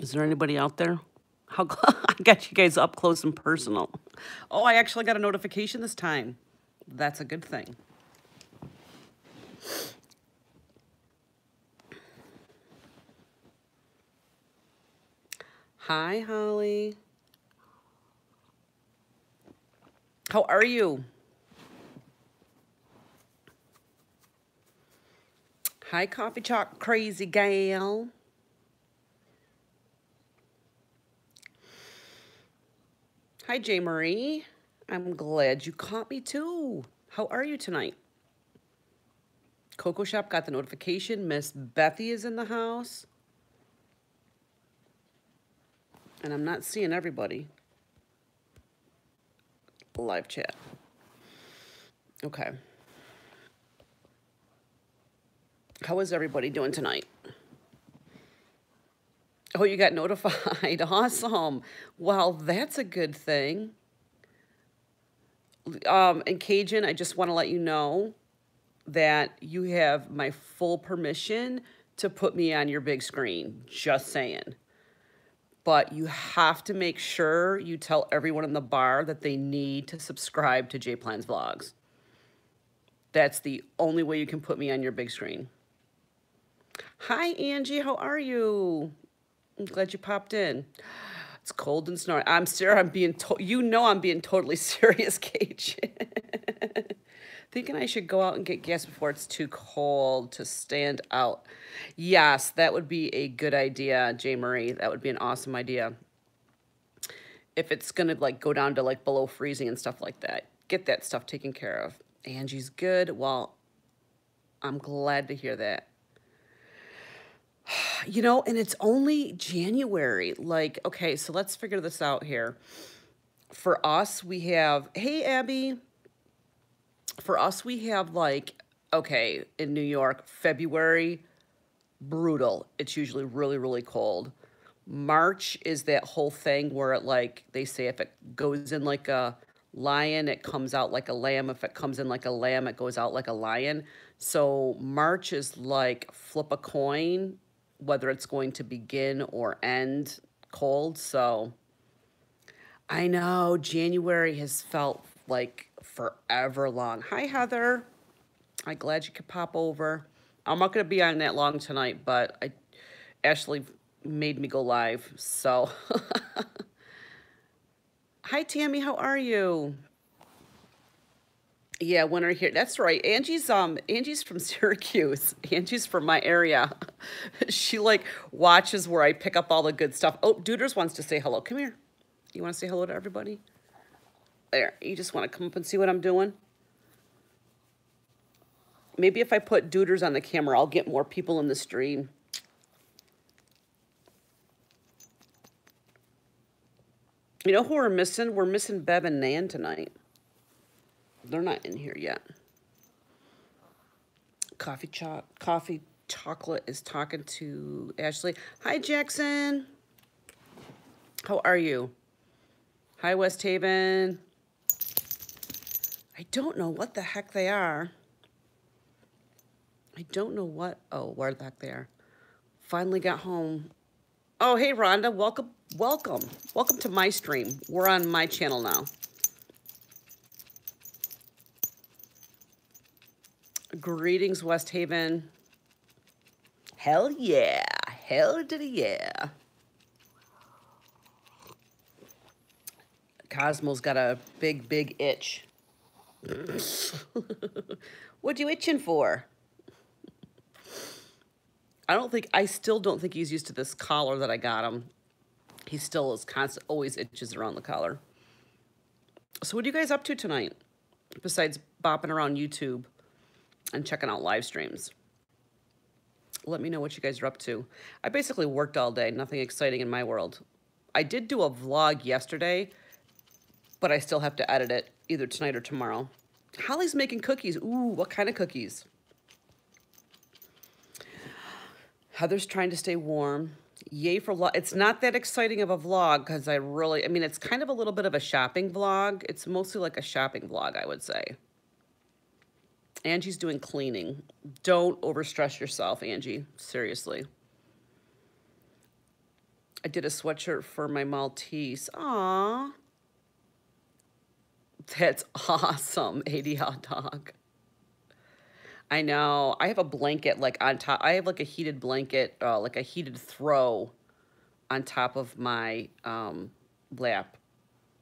Is there anybody out there? How I got you guys up close and personal. Oh, I actually got a notification this time. That's a good thing. Hi, Holly. How are you? Hi, Coffee Chalk Crazy Gal. Hi, J. Marie. I'm glad you caught me too. How are you tonight? Coco Shop got the notification. Miss Bethy is in the house. And I'm not seeing everybody. Live chat. Okay. How is everybody doing tonight? Oh, you got notified. Awesome. Well, that's a good thing. Um, and Cajun, I just want to let you know that you have my full permission to put me on your big screen. Just saying. But you have to make sure you tell everyone in the bar that they need to subscribe to J Plans Vlogs. That's the only way you can put me on your big screen. Hi, Angie. How are you? I'm glad you popped in. It's cold and snowy. I'm Sarah. I'm being told. You know I'm being totally serious, Cage. Thinking I should go out and get gas before it's too cold to stand out. Yes, that would be a good idea, J. Marie. That would be an awesome idea. If it's gonna like go down to like below freezing and stuff like that, get that stuff taken care of. Angie's good. Well, I'm glad to hear that. You know, and it's only January. Like, okay, so let's figure this out here. For us, we have, hey, Abby. For us, we have like, okay, in New York, February, brutal. It's usually really, really cold. March is that whole thing where it like, they say if it goes in like a lion, it comes out like a lamb. If it comes in like a lamb, it goes out like a lion. So March is like flip a coin whether it's going to begin or end cold. So I know January has felt like forever long. Hi, Heather. I'm glad you could pop over. I'm not going to be on that long tonight, but I Ashley made me go live. So, hi, Tammy. How are you? Yeah, winter here. That's right. Angie's um Angie's from Syracuse. Angie's from my area. she like watches where I pick up all the good stuff. Oh, Duders wants to say hello. Come here. You want to say hello to everybody? There. You just want to come up and see what I'm doing? Maybe if I put Duders on the camera, I'll get more people in the stream. You know who we're missing? We're missing Bev and Nan tonight. They're not in here yet. Coffee cho coffee chocolate is talking to Ashley. Hi, Jackson. How are you? Hi, West Haven. I don't know what the heck they are. I don't know what, oh, where the heck they are. Finally got home. Oh, hey, Rhonda, welcome, welcome. Welcome to my stream. We're on my channel now. Greetings, West Haven. Hell yeah. Hell did yeah. Cosmo's got a big, big itch. what you itching for? I don't think, I still don't think he's used to this collar that I got him. He still is constant, always itches around the collar. So what are you guys up to tonight? Besides bopping around YouTube and checking out live streams. Let me know what you guys are up to. I basically worked all day, nothing exciting in my world. I did do a vlog yesterday, but I still have to edit it either tonight or tomorrow. Holly's making cookies. Ooh, what kind of cookies? Heather's trying to stay warm. Yay for vlog. It's not that exciting of a vlog because I really, I mean, it's kind of a little bit of a shopping vlog. It's mostly like a shopping vlog, I would say. Angie's doing cleaning. Don't overstress yourself, Angie. Seriously. I did a sweatshirt for my Maltese. Aw. That's awesome, 80 hot dog. I know. I have a blanket like on top. I have like a heated blanket, uh, like a heated throw on top of my um, lap.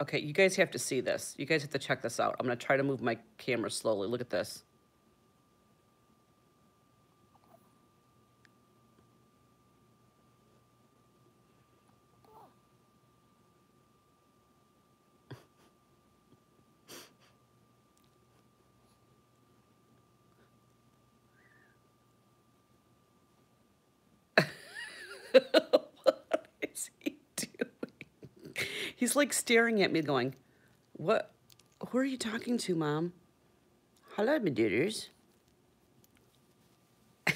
Okay, you guys have to see this. You guys have to check this out. I'm going to try to move my camera slowly. Look at this. what is he doing? He's like staring at me going, what? Who are you talking to, Mom? Hello, my dudes.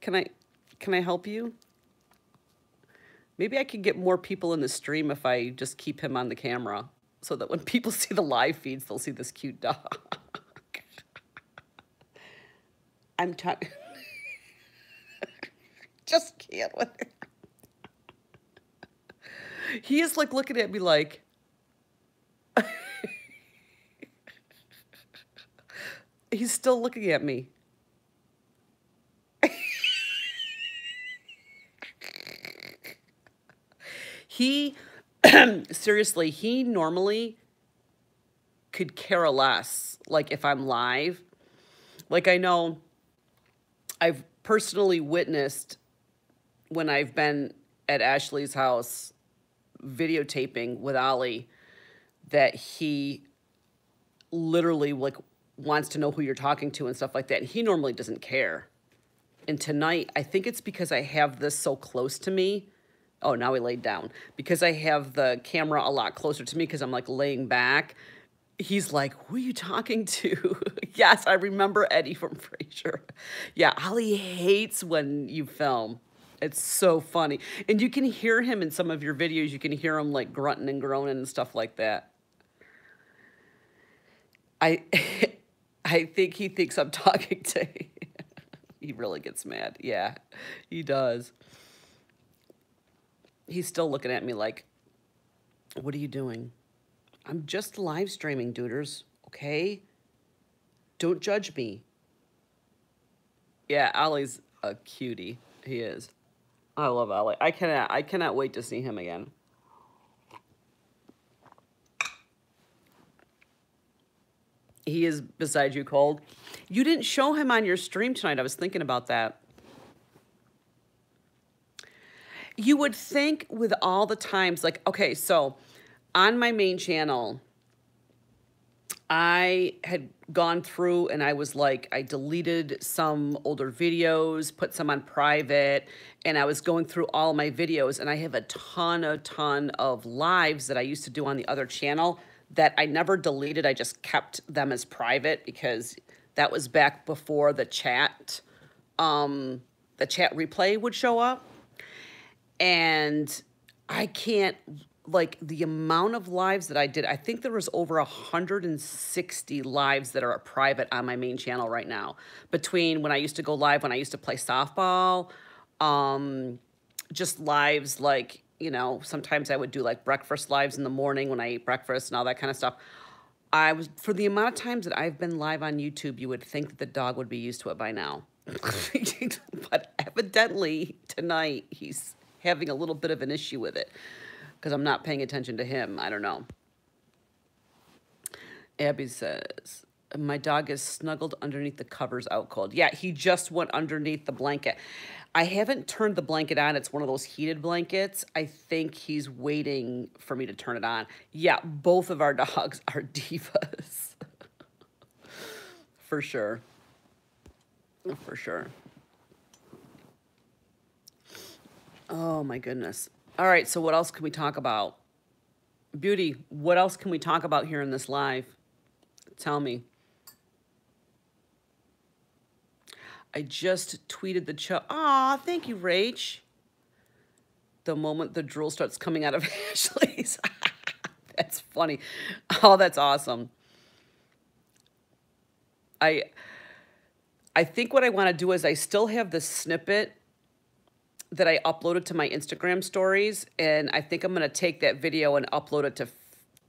can I, can I help you? Maybe I could get more people in the stream if I just keep him on the camera so that when people see the live feeds, they'll see this cute dog. I'm talking. Just can't with it. He is like looking at me like. He's still looking at me. he, seriously, he normally could care less. Like if I'm live, like I know I've personally witnessed when I've been at Ashley's house videotaping with Ollie that he literally like wants to know who you're talking to and stuff like that. And he normally doesn't care. And tonight, I think it's because I have this so close to me. Oh, now he laid down. Because I have the camera a lot closer to me because I'm like laying back he's like, who are you talking to? yes, I remember Eddie from Frasier. Yeah, Ollie hates when you film. It's so funny. And you can hear him in some of your videos. You can hear him like grunting and groaning and stuff like that. I I think he thinks I'm talking to him. he really gets mad. Yeah, he does. He's still looking at me like, what are you doing? I'm just live streaming, duders, okay? Don't judge me. Yeah, Ollie's a cutie. He is. I love Ollie. I cannot I cannot wait to see him again. He is beside you cold. You didn't show him on your stream tonight. I was thinking about that. You would think with all the times, like, okay, so on my main channel, I had gone through and I was like, I deleted some older videos, put some on private, and I was going through all my videos. And I have a ton, a ton of lives that I used to do on the other channel that I never deleted. I just kept them as private because that was back before the chat, um, the chat replay would show up. And I can't like the amount of lives that I did, I think there was over 160 lives that are private on my main channel right now. Between when I used to go live, when I used to play softball, um, just lives like, you know, sometimes I would do like breakfast lives in the morning when I ate breakfast and all that kind of stuff. I was, for the amount of times that I've been live on YouTube, you would think that the dog would be used to it by now. but evidently tonight he's having a little bit of an issue with it because I'm not paying attention to him. I don't know. Abby says, my dog is snuggled underneath the covers out cold. Yeah, he just went underneath the blanket. I haven't turned the blanket on. It's one of those heated blankets. I think he's waiting for me to turn it on. Yeah, both of our dogs are divas. for sure. For sure. Oh my goodness. All right, so what else can we talk about? Beauty, what else can we talk about here in this live? Tell me. I just tweeted the show. Aw, thank you, Rach. The moment the drool starts coming out of Ashley's. that's funny. Oh, that's awesome. I I think what I want to do is I still have the snippet that I uploaded to my Instagram stories, and I think I'm to take that video and upload it to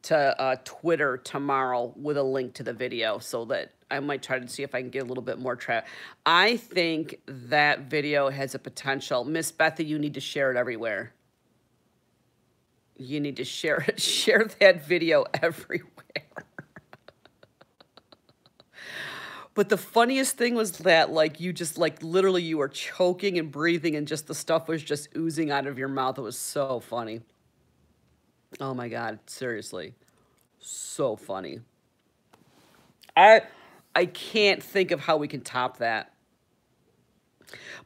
to uh, Twitter tomorrow with a link to the video so that I might try to see if I can get a little bit more traffic. I think that video has a potential. Miss Bethy, you need to share it everywhere. You need to share it. Share that video everywhere. But the funniest thing was that, like, you just, like, literally you were choking and breathing and just the stuff was just oozing out of your mouth. It was so funny. Oh my God, seriously. So funny. I I can't think of how we can top that.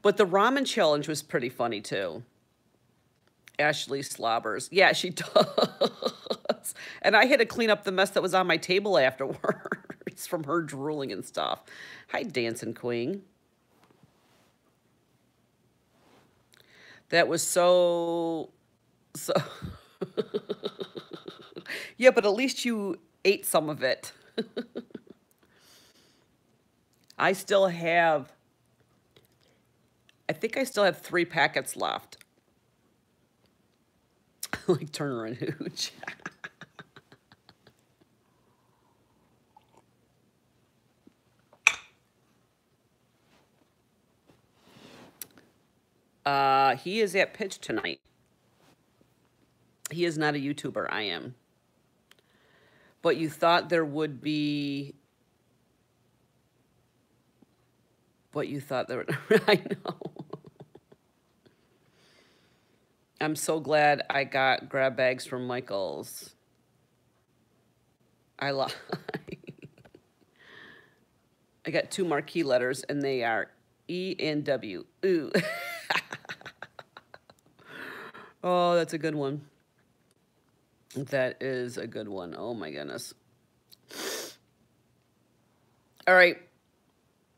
But the ramen challenge was pretty funny too. Ashley slobbers. Yeah, she does. And I had to clean up the mess that was on my table from her drooling and stuff. Hi, Dancing Queen. That was so, so. yeah, but at least you ate some of it. I still have, I think I still have three packets left. like Turner and Hooch. Uh, he is at pitch tonight. He is not a YouTuber. I am. But you thought there would be. But you thought there. Would... I know. I'm so glad I got grab bags from Michaels. I love. I got two marquee letters, and they are E and W. Ooh. oh, that's a good one. That is a good one. Oh my goodness. All right.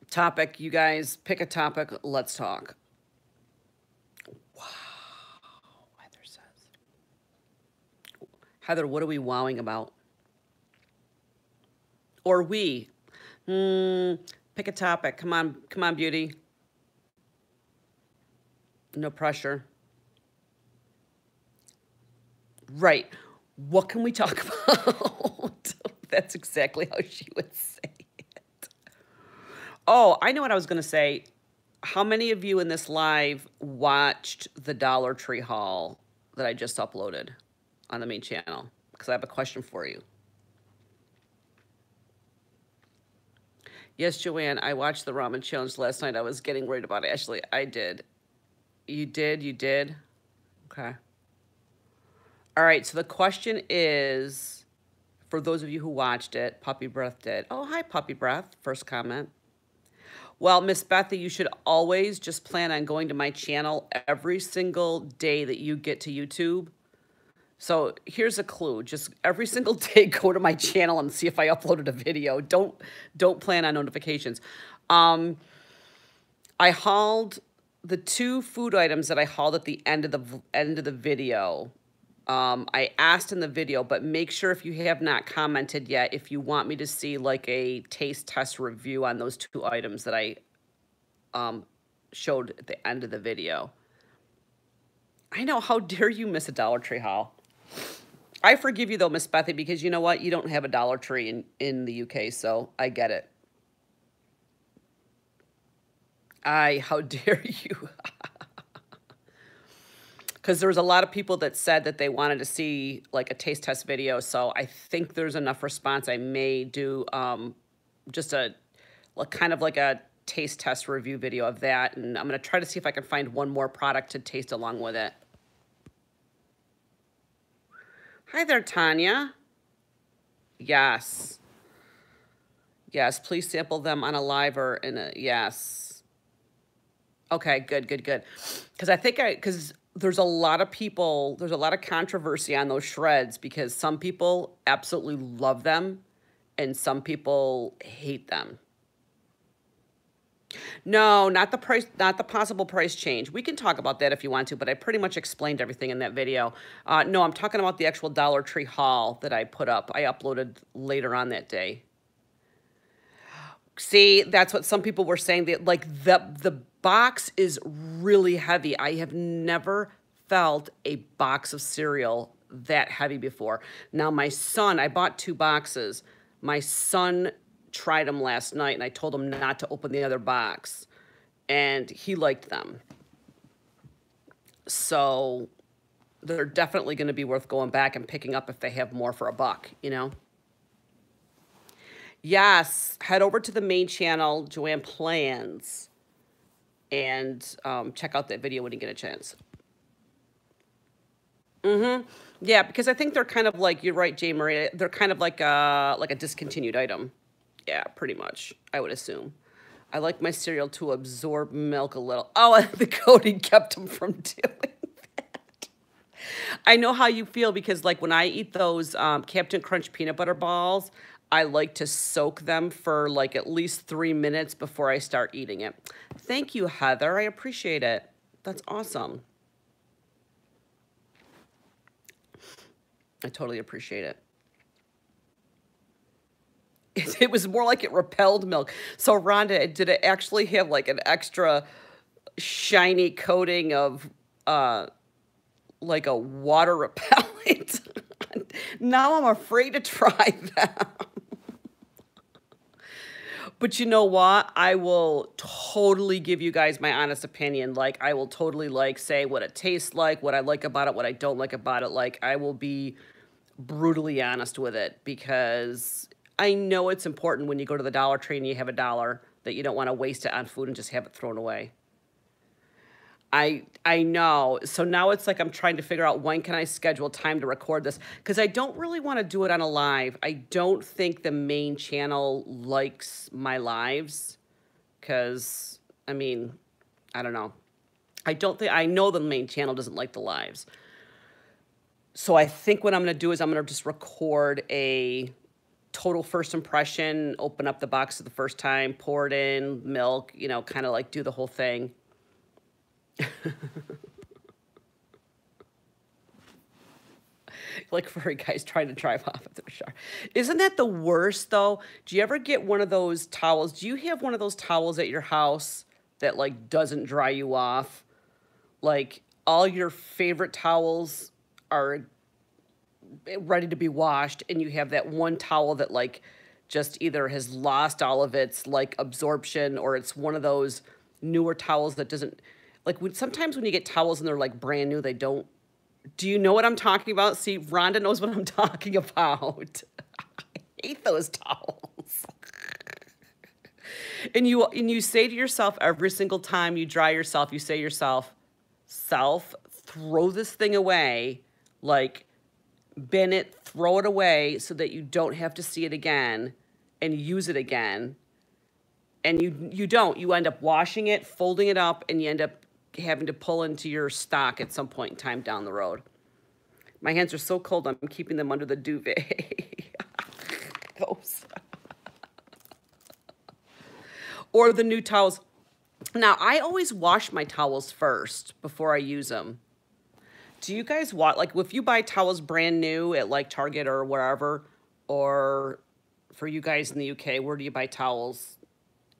Topic. You guys pick a topic. Let's talk. Wow. Heather says. Heather, what are we wowing about? Or we. Hmm. Pick a topic. Come on. Come on, beauty. No pressure. Right what can we talk about? That's exactly how she would say it. Oh, I know what I was going to say. How many of you in this live watched the Dollar Tree haul that I just uploaded on the main channel? Because I have a question for you. Yes, Joanne, I watched the ramen challenge last night. I was getting worried about it. Ashley. I did. You did? You did? Okay. All right, so the question is, for those of you who watched it, Puppy Breath did. Oh, hi, Puppy Breath, first comment. Well, Miss Bethy, you should always just plan on going to my channel every single day that you get to YouTube. So here's a clue. Just every single day, go to my channel and see if I uploaded a video. Don't, don't plan on notifications. Um, I hauled the two food items that I hauled at the end of the end of the video um, I asked in the video, but make sure if you have not commented yet, if you want me to see like a taste test review on those two items that I um, showed at the end of the video. I know, how dare you miss a Dollar Tree haul? I forgive you though, Miss Bethy, because you know what? You don't have a Dollar Tree in, in the UK, so I get it. I, how dare you? Because there was a lot of people that said that they wanted to see like a taste test video. So I think there's enough response. I may do um, just a like, kind of like a taste test review video of that. And I'm going to try to see if I can find one more product to taste along with it. Hi there, Tanya. Yes. Yes, please sample them on a live or in a, yes. Okay, good, good, good. Because I think I, because there's a lot of people, there's a lot of controversy on those shreds because some people absolutely love them and some people hate them. No, not the price, not the possible price change. We can talk about that if you want to, but I pretty much explained everything in that video. Uh, no, I'm talking about the actual Dollar Tree haul that I put up. I uploaded later on that day. See, that's what some people were saying. That like the the box is really heavy. I have never felt a box of cereal that heavy before. Now my son, I bought two boxes. My son tried them last night, and I told him not to open the other box, and he liked them. So they're definitely going to be worth going back and picking up if they have more for a buck, you know? Yes, head over to the main channel, Joanne Plans, and um, check out that video when you get a chance. Mm-hmm. Yeah, because I think they're kind of like, you're right, Jay Marie, they're kind of like a, like a discontinued item. Yeah, pretty much, I would assume. I like my cereal to absorb milk a little. Oh, the coating kept them from doing that. I know how you feel because like when I eat those um, Captain Crunch peanut butter balls, I like to soak them for like at least three minutes before I start eating it. Thank you, Heather. I appreciate it. That's awesome. I totally appreciate it. It, it was more like it repelled milk. So Rhonda, did it actually have like an extra shiny coating of uh, like a water repellent? now I'm afraid to try them. But you know what? I will totally give you guys my honest opinion. Like, I will totally, like, say what it tastes like, what I like about it, what I don't like about it. Like, I will be brutally honest with it because I know it's important when you go to the Dollar Tree and you have a dollar that you don't want to waste it on food and just have it thrown away. I I know. So now it's like I'm trying to figure out when can I schedule time to record this because I don't really want to do it on a live. I don't think the main channel likes my lives because I mean, I don't know. I don't think I know the main channel doesn't like the lives. So I think what I'm going to do is I'm going to just record a total first impression, open up the box for the first time, pour it in, milk, you know, kind of like do the whole thing. like furry guys trying to drive off of their shower. Isn't that the worst though? Do you ever get one of those towels? Do you have one of those towels at your house that like doesn't dry you off? Like all your favorite towels are ready to be washed and you have that one towel that like just either has lost all of its like absorption or it's one of those newer towels that doesn't like when sometimes when you get towels and they're like brand new they don't do you know what i'm talking about see rhonda knows what i'm talking about i hate those towels and you and you say to yourself every single time you dry yourself you say to yourself self throw this thing away like bin it, throw it away so that you don't have to see it again and use it again. And you you don't. You end up washing it, folding it up, and you end up having to pull into your stock at some point in time down the road. My hands are so cold, I'm keeping them under the duvet. Those. or the new towels. Now, I always wash my towels first before I use them do you guys want like if you buy towels brand new at like Target or wherever, or for you guys in the UK, where do you buy towels?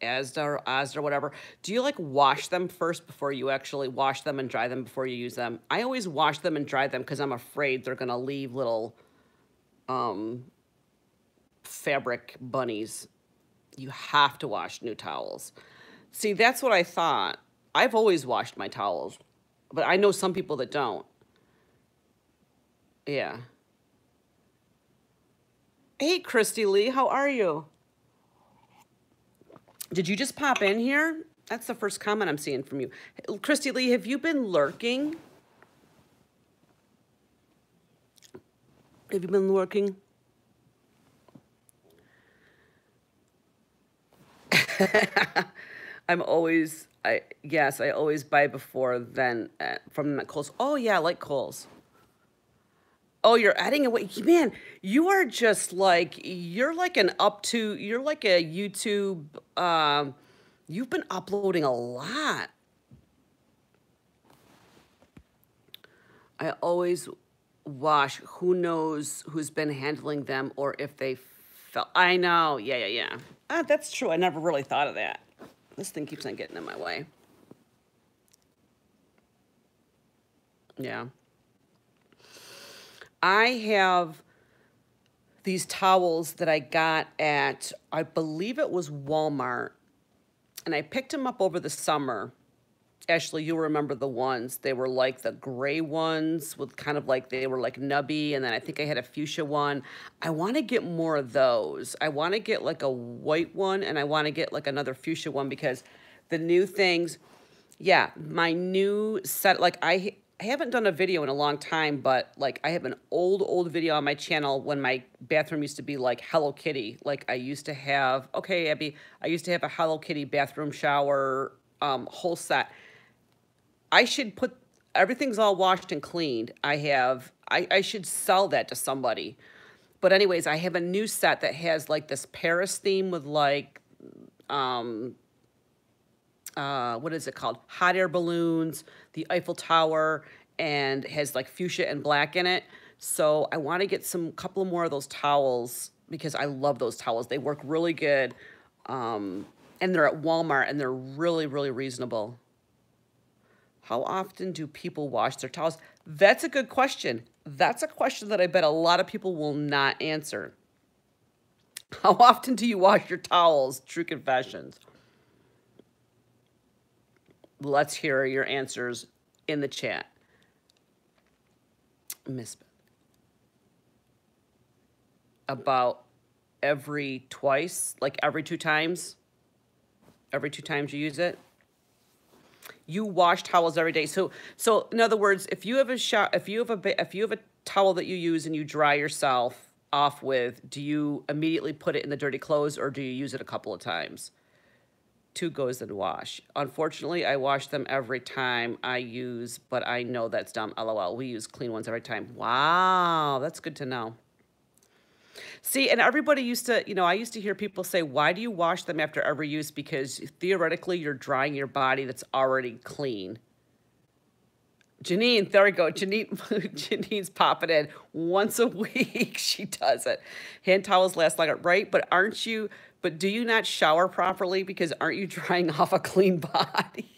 Asda or Asda or whatever. Do you like wash them first before you actually wash them and dry them before you use them? I always wash them and dry them because I'm afraid they're gonna leave little um, fabric bunnies. You have to wash new towels. See, that's what I thought. I've always washed my towels, but I know some people that don't. Yeah. Hey, Christy Lee, how are you? Did you just pop in here? That's the first comment I'm seeing from you. Christy Lee, have you been lurking? Have you been lurking? I'm always, I yes, I always buy before then uh, from Kohl's. Oh yeah, I like Kohl's. Oh, you're adding a away. Man, you are just like, you're like an up to, you're like a YouTube, um, you've been uploading a lot. I always wash. Who knows who's been handling them or if they felt. I know. Yeah, yeah, yeah. Ah, that's true. I never really thought of that. This thing keeps on getting in my way. Yeah. I have these towels that I got at, I believe it was Walmart, and I picked them up over the summer. Ashley, you'll remember the ones. They were like the gray ones with kind of like, they were like nubby, and then I think I had a fuchsia one. I want to get more of those. I want to get like a white one, and I want to get like another fuchsia one because the new things, yeah, my new set, like I I haven't done a video in a long time, but like I have an old, old video on my channel when my bathroom used to be like Hello Kitty. Like I used to have, okay, Abby, I used to have a Hello Kitty bathroom shower um, whole set. I should put, everything's all washed and cleaned. I have, I, I should sell that to somebody. But anyways, I have a new set that has like this Paris theme with like, um, uh, what is it called? Hot air balloons, the Eiffel Tower, and has like fuchsia and black in it. So I want to get some couple more of those towels because I love those towels. They work really good. Um, and they're at Walmart and they're really, really reasonable. How often do people wash their towels? That's a good question. That's a question that I bet a lot of people will not answer. How often do you wash your towels? True confessions let's hear your answers in the chat. Miss about every twice, like every two times, every two times you use it. You wash towels every day. So, so in other words, if you have a shot, if you have a, if you have a towel that you use and you dry yourself off with, do you immediately put it in the dirty clothes or do you use it a couple of times? Two goes in wash. Unfortunately, I wash them every time I use, but I know that's dumb. LOL. We use clean ones every time. Wow, that's good to know. See, and everybody used to, you know, I used to hear people say, why do you wash them after every use? Because theoretically, you're drying your body that's already clean. Janine, there we go. Janine, Janine's popping in once a week. She does it. Hand towels last longer, right? But aren't you but do you not shower properly because aren't you drying off a clean body?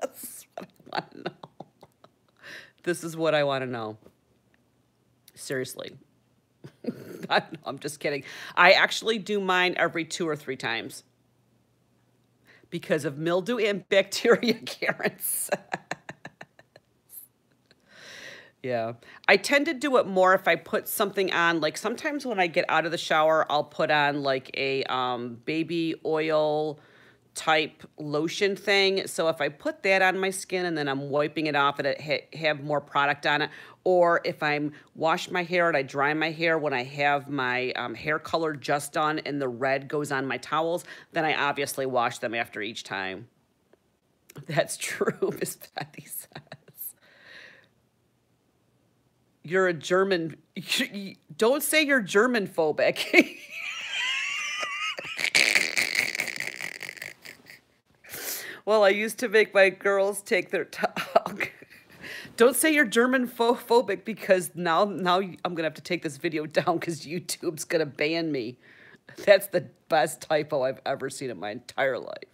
That's what I want to know. This is what I want to know. Seriously. I'm just kidding. I actually do mine every two or three times because of mildew and bacteria, Karen Yeah. I tend to do it more if I put something on, like sometimes when I get out of the shower, I'll put on like a um, baby oil type lotion thing. So if I put that on my skin and then I'm wiping it off and it ha have more product on it, or if I'm wash my hair and I dry my hair when I have my um, hair color just done and the red goes on my towels, then I obviously wash them after each time. That's true, Miss Patty said you're a German. Don't say you're German phobic. well, I used to make my girls take their talk. Don't say you're German phobic because now now I'm gonna have to take this video down because YouTube's gonna ban me. That's the best typo I've ever seen in my entire life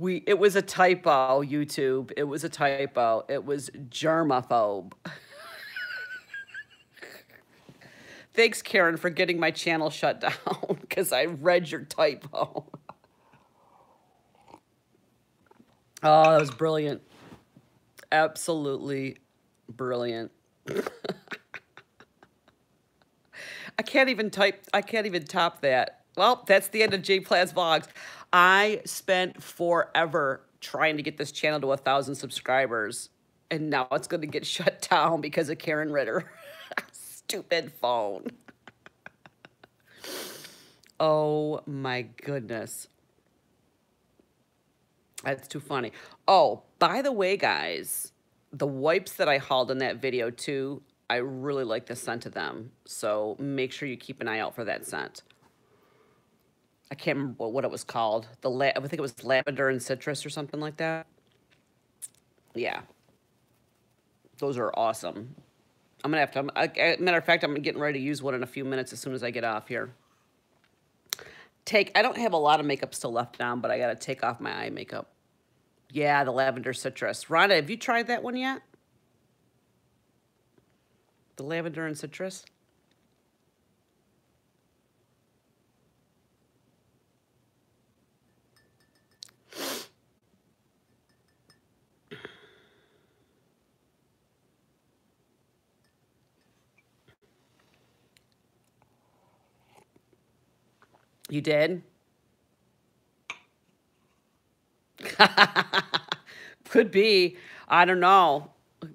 we it was a typo youtube. It was a typo. It was germaphobe. Thanks karen for getting my channel shut down because i read your typo. Oh that was brilliant. Absolutely brilliant. I can't even type i can't even top that. Well that's the end of J Plans Vlogs I spent forever trying to get this channel to a thousand subscribers, and now it's going to get shut down because of Karen Ritter. Stupid phone. oh my goodness. That's too funny. Oh, by the way, guys, the wipes that I hauled in that video too, I really like the scent of them. So make sure you keep an eye out for that scent. I can't remember what it was called. The la- I think it was lavender and citrus or something like that. Yeah. Those are awesome. I'm gonna have to. I, matter of fact, I'm getting ready to use one in a few minutes as soon as I get off here. Take. I don't have a lot of makeup still left on, but I gotta take off my eye makeup. Yeah, the lavender citrus. Rhonda, have you tried that one yet? The lavender and citrus. You did? Could be. I don't know.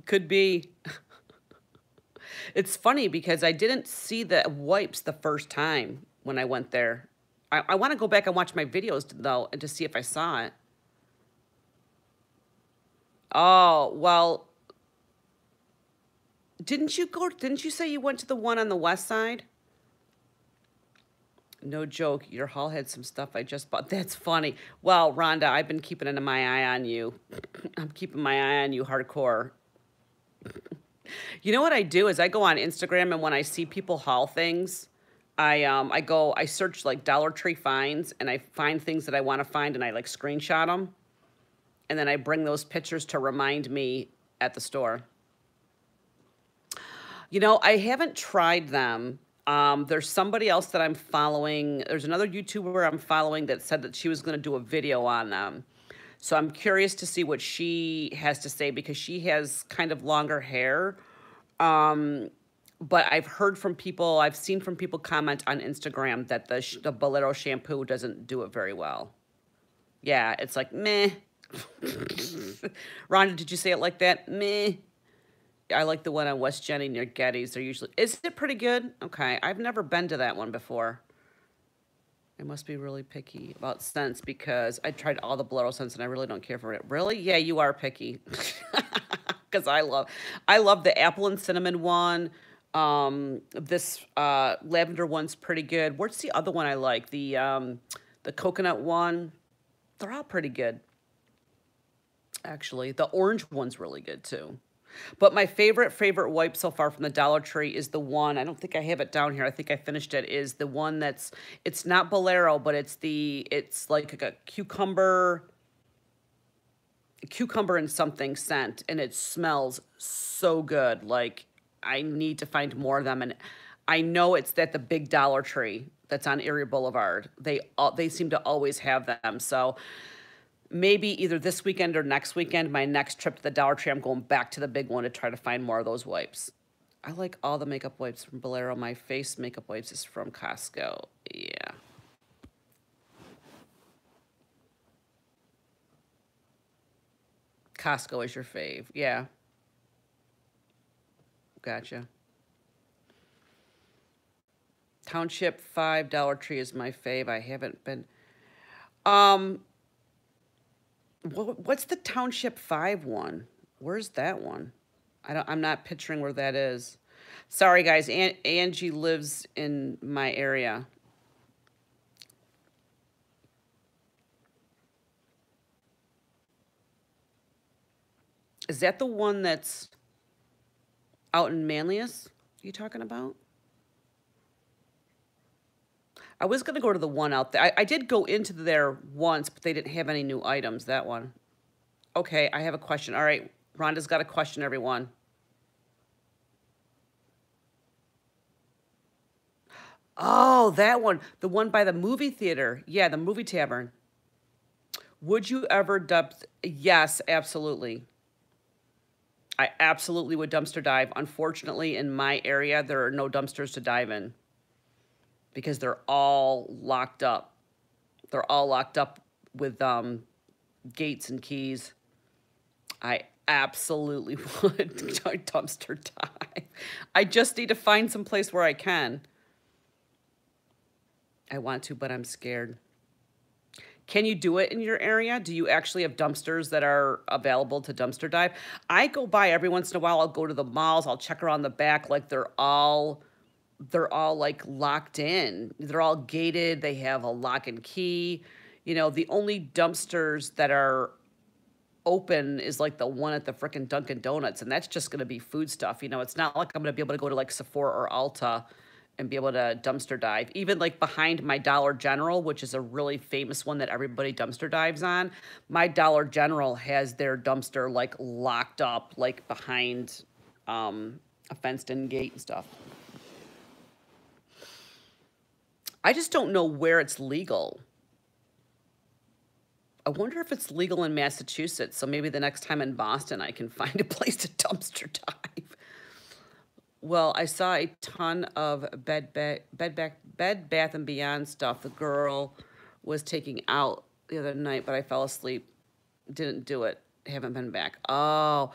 Could be. it's funny because I didn't see the wipes the first time when I went there. I, I want to go back and watch my videos though and to see if I saw it. Oh, well, didn't you go, didn't you say you went to the one on the west side? No joke, your haul had some stuff I just bought. That's funny. Well, Rhonda, I've been keeping my eye on you. I'm keeping my eye on you hardcore. you know what I do is I go on Instagram and when I see people haul things, I um I go I search like Dollar Tree finds and I find things that I want to find and I like screenshot them. And then I bring those pictures to remind me at the store. You know, I haven't tried them um, there's somebody else that I'm following. There's another YouTuber I'm following that said that she was going to do a video on them. So I'm curious to see what she has to say because she has kind of longer hair. Um, but I've heard from people, I've seen from people comment on Instagram that the, the Bolero shampoo doesn't do it very well. Yeah, it's like, meh. Rhonda, did you say it like that? Meh. I like the one on West Jenny near Getty's. They're usually, is it pretty good? Okay, I've never been to that one before. I must be really picky about scents because I tried all the Bolero scents and I really don't care for it. Really? Yeah, you are picky. Because I love, I love the apple and cinnamon one. Um, this uh, lavender one's pretty good. What's the other one I like? The um, the coconut one. They're all pretty good. Actually, the orange one's really good too. But my favorite, favorite wipe so far from the Dollar Tree is the one, I don't think I have it down here. I think I finished it, is the one that's, it's not Bolero, but it's the, it's like a cucumber, cucumber and something scent. And it smells so good. Like, I need to find more of them. And I know it's at the big Dollar Tree that's on Erie Boulevard. They, all, they seem to always have them. So, maybe either this weekend or next weekend, my next trip to the Dollar Tree, I'm going back to the big one to try to find more of those wipes. I like all the makeup wipes from Bolero. My face makeup wipes is from Costco. Yeah. Costco is your fave. Yeah. Gotcha. Township 5 Dollar Tree is my fave. I haven't been... Um, what's the Township 5 one? Where's that one? I don't, I'm not picturing where that is. Sorry, guys. An Angie lives in my area. Is that the one that's out in Manlius you talking about? I was going to go to the one out there. I, I did go into there once, but they didn't have any new items, that one. Okay, I have a question. All right, Rhonda's got a question, everyone. Oh, that one. The one by the movie theater. Yeah, the movie tavern. Would you ever dump? Yes, absolutely. I absolutely would dumpster dive. Unfortunately, in my area, there are no dumpsters to dive in because they're all locked up. They're all locked up with um, gates and keys. I absolutely would dumpster dive. I just need to find some place where I can. I want to, but I'm scared. Can you do it in your area? Do you actually have dumpsters that are available to dumpster dive? I go by every once in a while. I'll go to the malls. I'll check around the back like they're all they're all like locked in. They're all gated. They have a lock and key. You know, the only dumpsters that are open is like the one at the frickin' Dunkin' Donuts, and that's just gonna be food stuff. You know, it's not like I'm gonna be able to go to like Sephora or Ulta and be able to dumpster dive. Even like behind my Dollar General, which is a really famous one that everybody dumpster dives on, my Dollar General has their dumpster like locked up, like behind um, a fenced in gate and stuff. I just don't know where it's legal. I wonder if it's legal in Massachusetts. So maybe the next time in Boston, I can find a place to dumpster dive. Well, I saw a ton of bed, bed, bed, bed, bath, and beyond stuff. The girl was taking out the other night, but I fell asleep. Didn't do it. Haven't been back. Oh,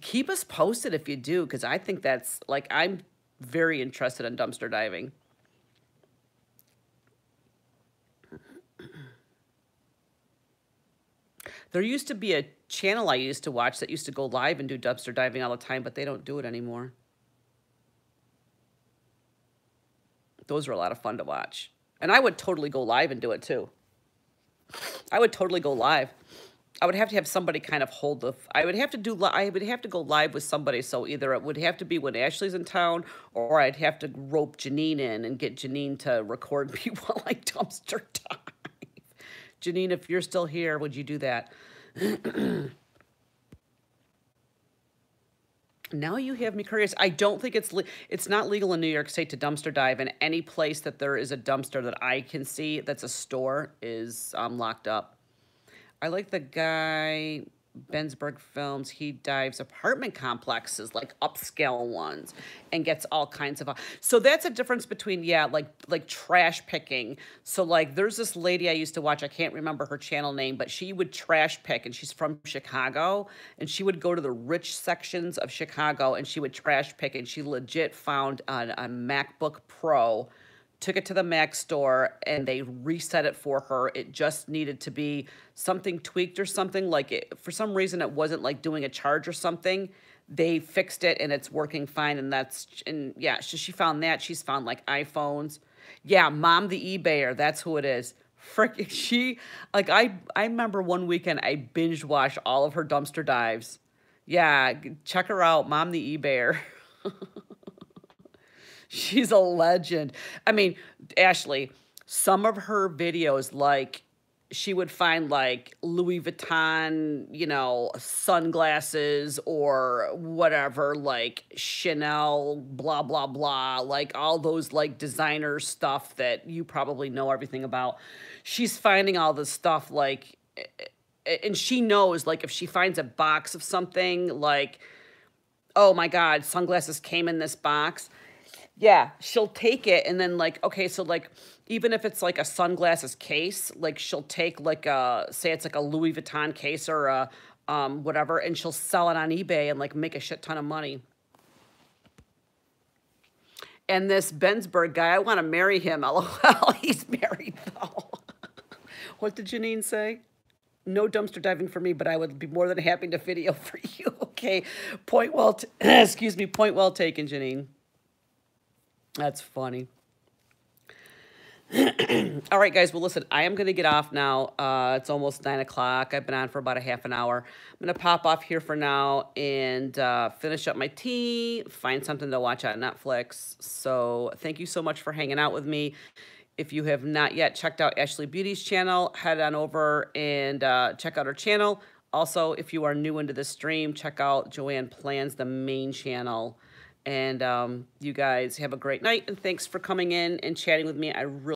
keep us posted if you do, because I think that's like I'm very interested in dumpster diving. There used to be a channel I used to watch that used to go live and do dumpster diving all the time, but they don't do it anymore. Those were a lot of fun to watch. And I would totally go live and do it too. I would totally go live. I would have to have somebody kind of hold the. I would have to do. I would have to go live with somebody. So either it would have to be when Ashley's in town, or I'd have to rope Janine in and get Janine to record me while I dumpster dive. Janine, if you're still here, would you do that? now you have me curious. I don't think it's it's not legal in New York State to dumpster dive, and any place that there is a dumpster that I can see that's a store is um, locked up. I like the guy Bensberg Films, he dives apartment complexes, like upscale ones, and gets all kinds of. So that's a difference between yeah, like like trash picking. So like, there's this lady I used to watch. I can't remember her channel name, but she would trash pick, and she's from Chicago, and she would go to the rich sections of Chicago, and she would trash pick, and she legit found a, a MacBook Pro took it to the Mac store and they reset it for her. It just needed to be something tweaked or something. Like it, for some reason, it wasn't like doing a charge or something. They fixed it and it's working fine. And that's, and yeah, so she found that. She's found like iPhones. Yeah, Mom the eBayer, that's who it is. Frick, she, like, I, I remember one weekend I binge watched all of her dumpster dives. Yeah, check her out, Mom the eBayer. She's a legend. I mean, Ashley, some of her videos, like, she would find like Louis Vuitton, you know, sunglasses or whatever, like Chanel, blah, blah, blah, like all those like designer stuff that you probably know everything about. She's finding all this stuff like, and she knows like if she finds a box of something like, oh my God, sunglasses came in this box yeah, she'll take it and then like okay, so like even if it's like a sunglasses case, like she'll take like a say it's like a Louis Vuitton case or a um whatever and she'll sell it on eBay and like make a shit ton of money. And this Bensberg guy, I want to marry him. LOL. He's married though. what did Janine say? No dumpster diving for me, but I would be more than happy to video for you. okay. Point well, excuse me, point well taken, Janine. That's funny. All right, guys. Well, listen, I am going to get off now. Uh, it's almost 9 o'clock. I've been on for about a half an hour. I'm going to pop off here for now and uh, finish up my tea, find something to watch on Netflix. So thank you so much for hanging out with me. If you have not yet checked out Ashley Beauty's channel, head on over and uh, check out her channel. Also, if you are new into the stream, check out Joanne Plans, the main channel. And um, you guys have a great night. And thanks for coming in and chatting with me. I really